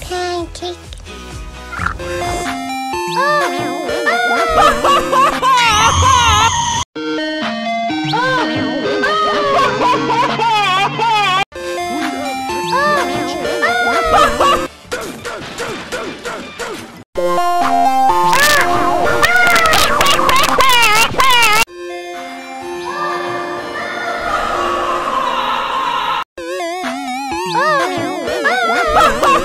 Pancake. Oh! Ah! ah, ah, ah.